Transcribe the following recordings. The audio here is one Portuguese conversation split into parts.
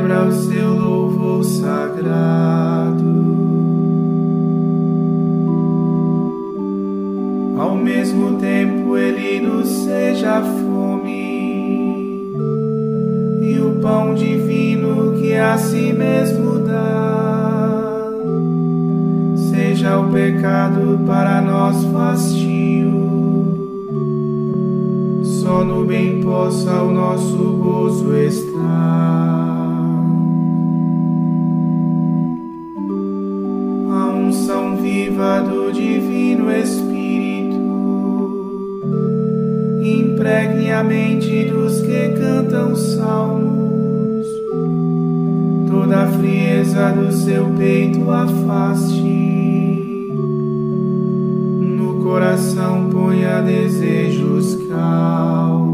Celebra o seu louvor sagrado. Ao mesmo tempo ele nos seja fome e o pão divino que a si mesmo dá seja o pecado para nós fastio. Só no bem possa o nosso gozo estar. Viva do Divino Espírito. Impregne a mente dos que cantam salmos, toda a frieza do seu peito afaste, no coração ponha desejos calmos.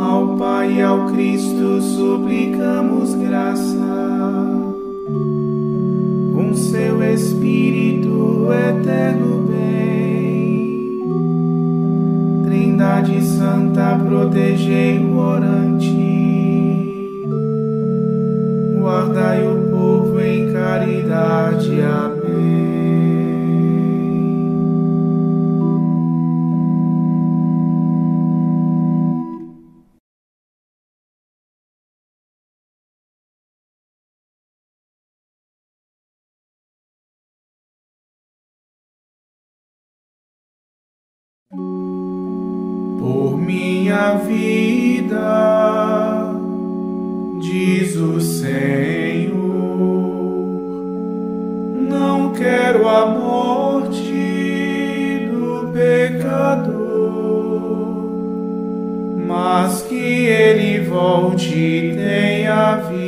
Ao Pai e ao Cristo suplicamos graça minha vida, diz o Senhor. Não quero a morte do pecador, mas que ele volte e tenha vida.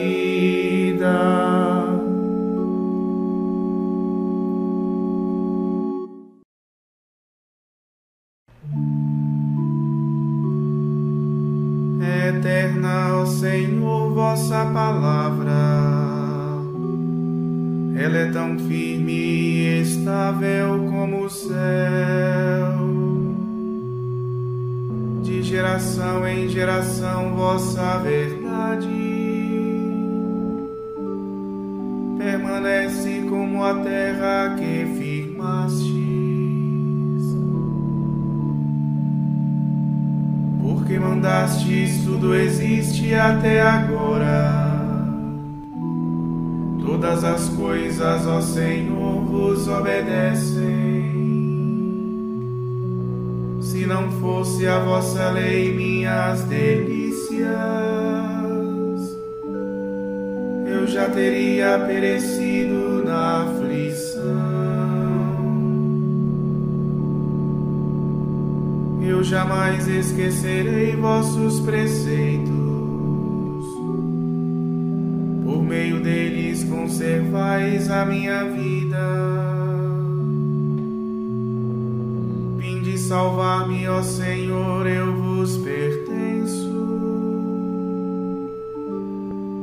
Como o céu. De geração em geração, vossa verdade permanece como a terra que firmaste. porque mandastes, tudo existe até agora. Todas as coisas, ó Senhor, vos obedecem. Não fosse a vossa lei, minhas delícias, eu já teria perecido na aflição. eu jamais esquecerei vossos preceitos. Por meio deles conservais a minha vida. Salvar-me, ó Senhor, eu vos pertenço.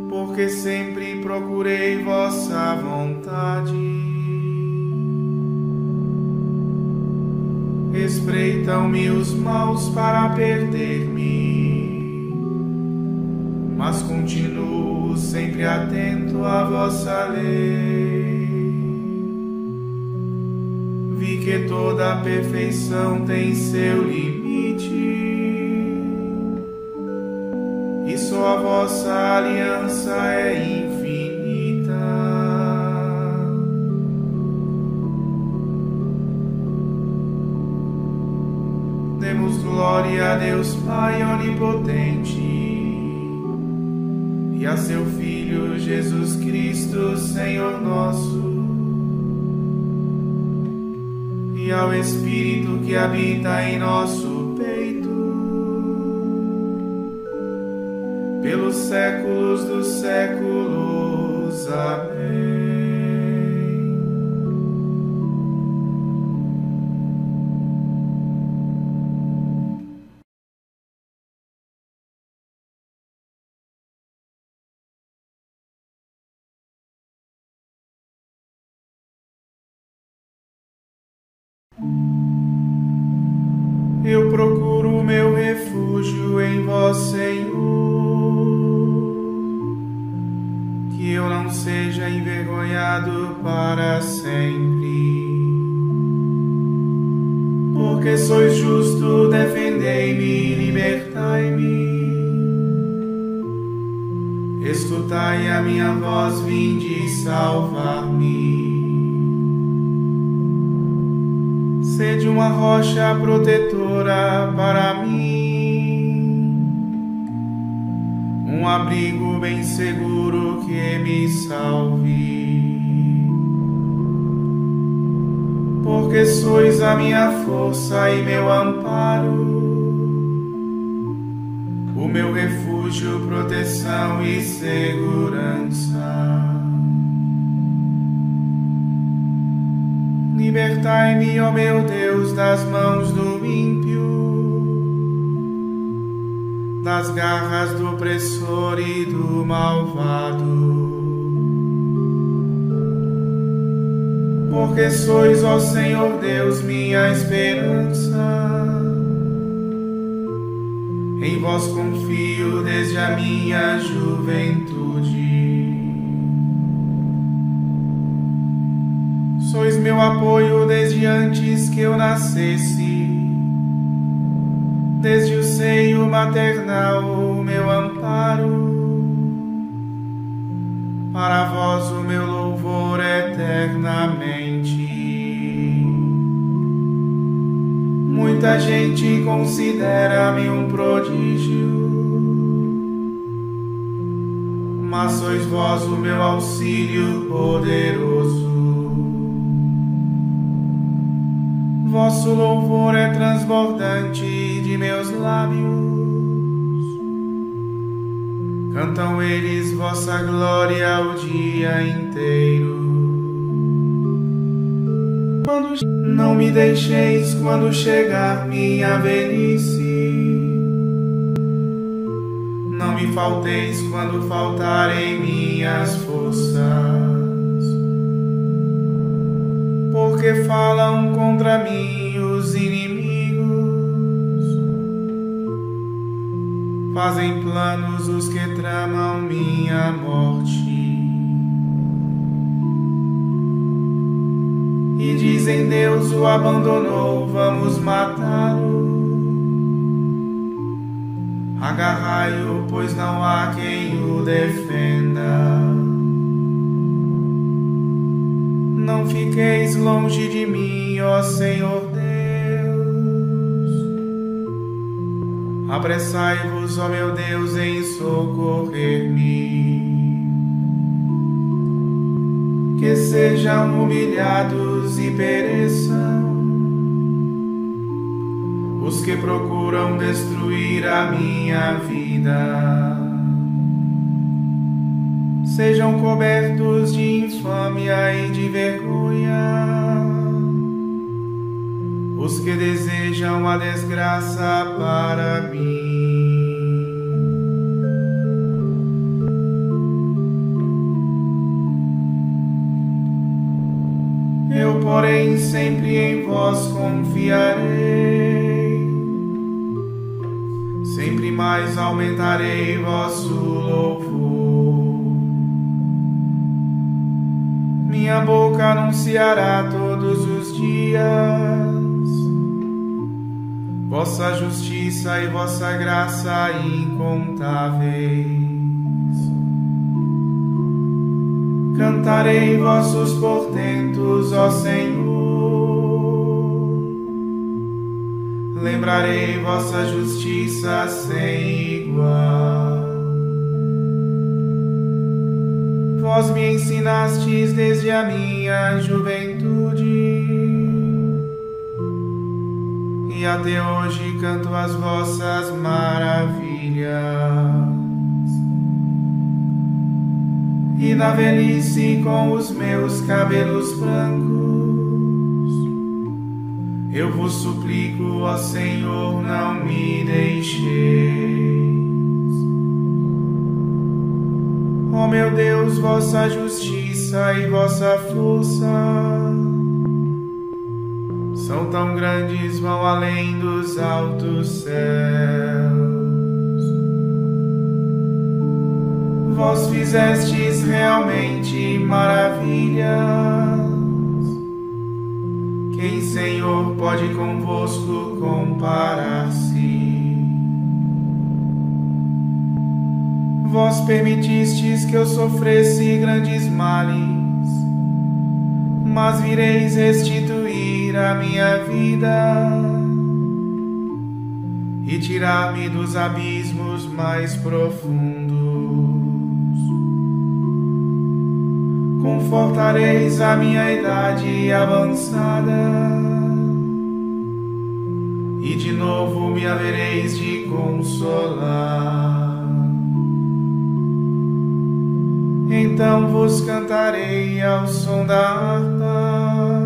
Porque sempre procurei vossa vontade. espreitam-me os maus para perder-me, mas continuo sempre atento à vossa lei. Que toda perfeição tem seu limite, e só a vossa aliança é infinita. Demos glória a Deus Pai onipotente e a seu Filho Jesus Cristo, Senhor nosso, e ao Espírito que habita em nosso peito, pelos séculos dos séculos. Amém. Eu procuro meu refúgio em vós, Senhor, que eu não seja envergonhado para sempre. Porque sois justo, defendei-me e libertai-me. Escutai a minha voz, vinde salvar-me. Sede uma rocha protetora para mim, um abrigo bem seguro que me salve. Porque sois a minha força e meu amparo, o meu refúgio, proteção e segurança. Libertai-me, ó meu Deus, das mãos do ímpio, das garras do opressor e do malvado. Porque sois, ó Senhor Deus, minha esperança. Em vós confio desde a minha juventude. Meu apoio desde antes que eu nascesse, desde o seio maternal, meu amparo. Para vós o meu louvor eternamente. Muita gente considera-me um prodígio, mas sois vós o meu auxílio poderoso. Vosso louvor é transbordante de meus lábios. Cantam eles vossa glória o dia inteiro. Quando não me deixeis quando chegar minha velhice. Não me falteis quando faltarem minhas forças porque falam contra mim os inimigos. Fazem planos os que tramam minha morte. E dizem Deus o abandonou, vamos matá-lo. Agarrai-o, pois não há quem o defenda. Fiqueis longe de mim, ó Senhor Deus. Apressai-vos, ó meu Deus, em socorrer-me. Que sejam humilhados e pereçam os que procuram destruir a minha vida sejam cobertos de infâmia e de vergonha. Os que desejam a desgraça para mim. Eu, porém, sempre em vós confiarei, sempre mais aumentarei vosso louvor. Anunciará todos os dias vossa justiça e vossa graça incontáveis. Cantarei vossos portentos, ó Senhor, lembrarei vossa justiça sem igual. Vós me ensinastes desde a minha juventude, e até hoje canto as vossas maravilhas. E na velhice com os meus cabelos brancos eu vos suplico, ó Senhor, não me deixeis. Ó meu Deus, vossa justiça e vossa força são tão grandes, vão além dos altos céus. Vós fizestes realmente maravilhas quem, Senhor, pode convosco comparar-se? Vós permitistes que eu sofresse grandes males, mas vireis restituir a minha vida e tirar-me dos abismos mais profundos confortareis a minha idade avançada, e de novo me havereis de consolar. Então vos cantarei ao som da harpa,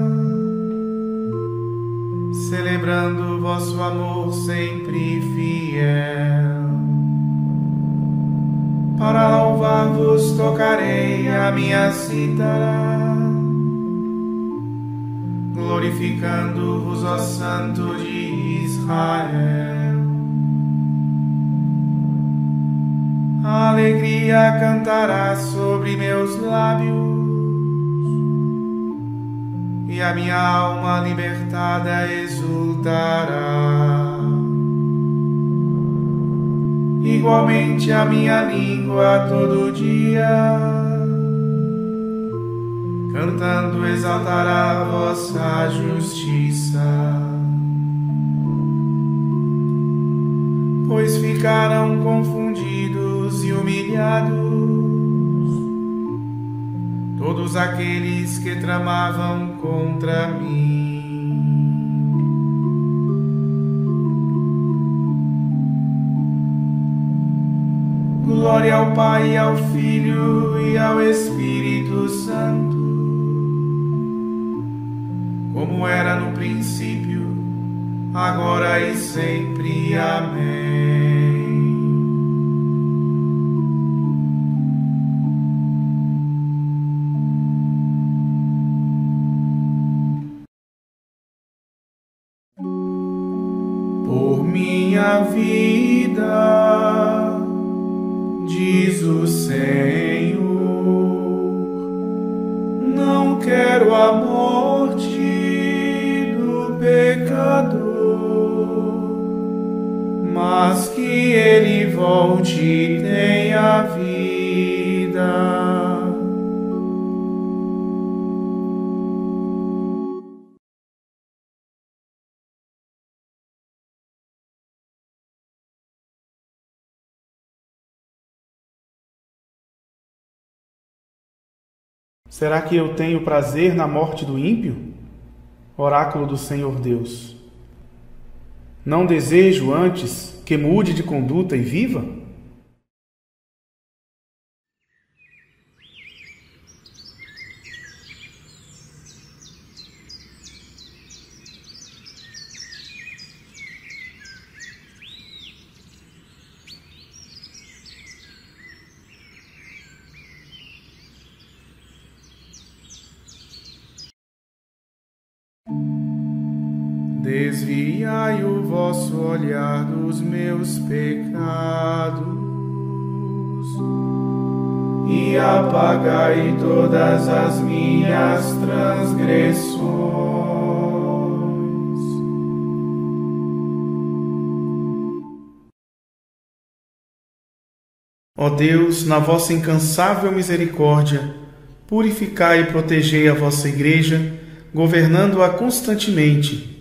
celebrando vosso amor sempre fiel. Para louvar-vos tocarei a minha cítara, glorificando-vos, ó Santo de Israel. A alegria cantará sobre meus lábios, e a minha alma libertada exultará. Igualmente a minha língua todo dia, cantando exaltará a vossa justiça. Pois ficaram confundidos e humilhados todos aqueles que tramavam contra mim. Glória ao Pai, ao Filho e ao Espírito Santo, como era no princípio, agora e sempre. Amém. Mas que ele volte e tenha vida. Será que eu tenho prazer na morte do ímpio? Oráculo do Senhor Deus. Não desejo antes que mude de conduta e viva? Desviai o vosso olhar dos meus pecados e apagai todas as minhas transgressões. Ó Deus, na vossa incansável misericórdia, purificai e protegei a vossa Igreja, governando-a constantemente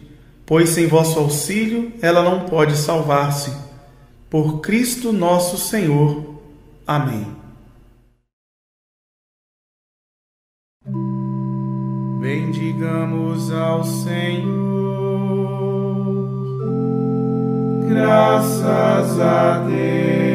pois sem vosso auxílio ela não pode salvar-se. Por Cristo nosso Senhor. Amém. Bendigamos ao Senhor, graças a Deus.